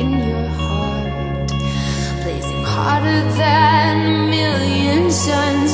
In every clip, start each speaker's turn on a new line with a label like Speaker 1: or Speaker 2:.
Speaker 1: in your heart, blazing hotter than a million suns.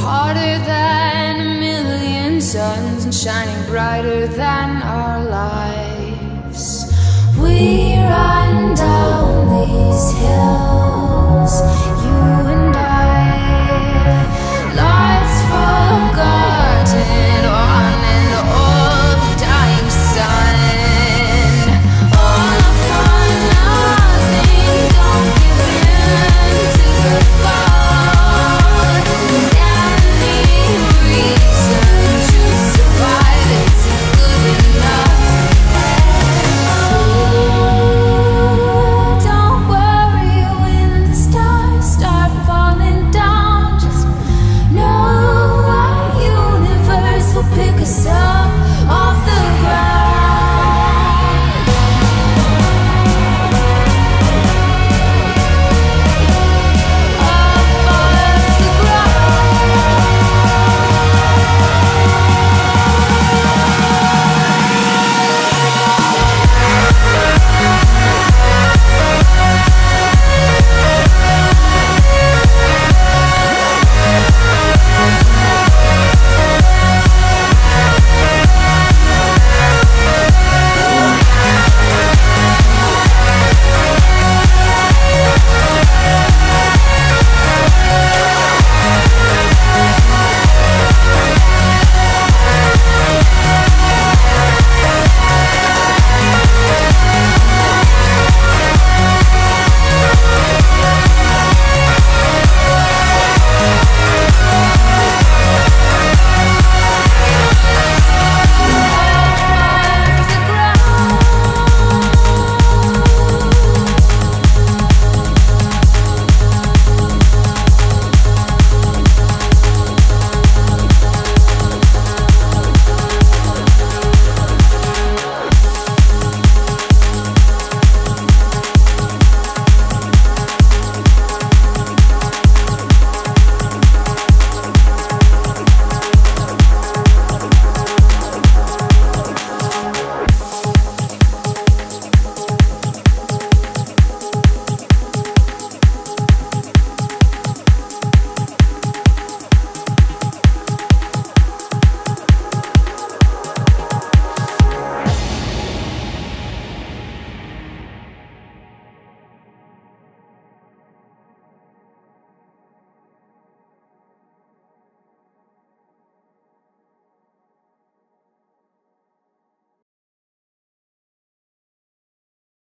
Speaker 1: harder than a million suns and shining brighter than our lives. We run down these hills. You